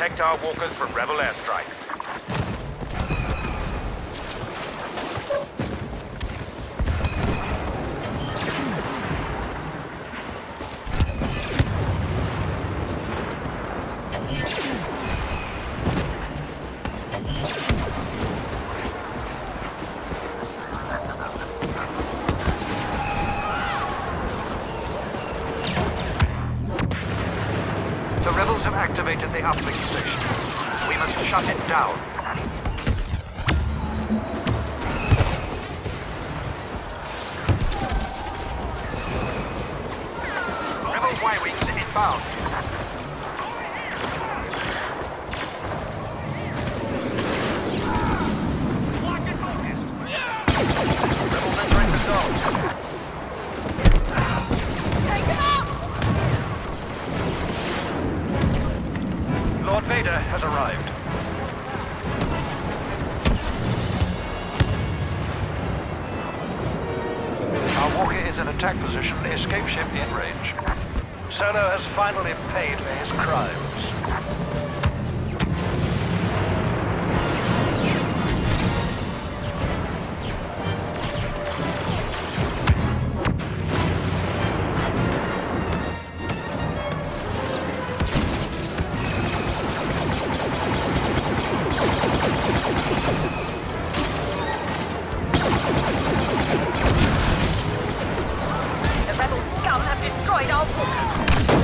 Protect our walkers from rebel airstrikes. Activated the uplink station. We must shut it down. Rebel Y-wings inbound. Lord Vader has arrived. Our walker is in attack position, escape ship in range. Solo has finally paid for his crimes. 撞一